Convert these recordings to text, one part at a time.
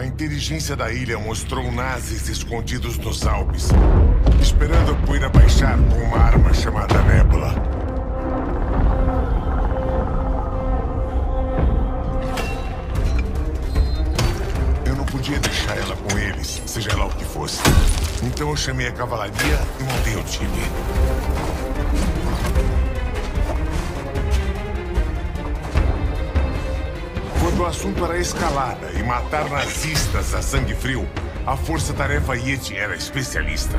A inteligência da ilha mostrou nazis escondidos nos Alpes, esperando a poeira baixar com uma arma chamada Nébula. Eu não podia deixar ela com eles, seja lá o que fosse. Então eu chamei a cavalaria e montei o time. O assunto era escalada e matar nazistas a sangue frio, a Força-Tarefa Yeti era especialista.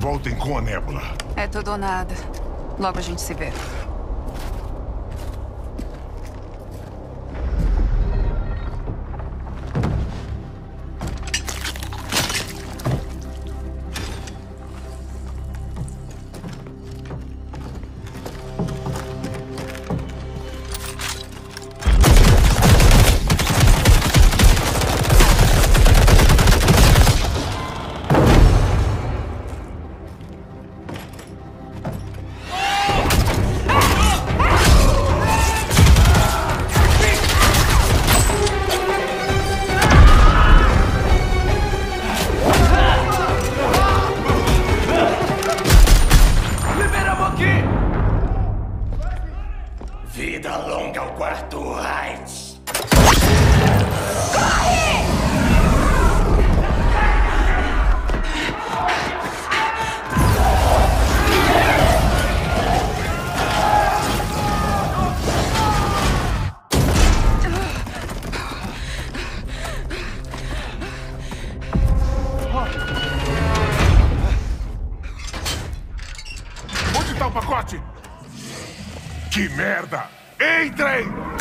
Voltem com a nébula. É tudo ou nada. Logo a gente se vê. Aqui! Vida longa ao quarto Reich! O pacote? Que merda! Entrem!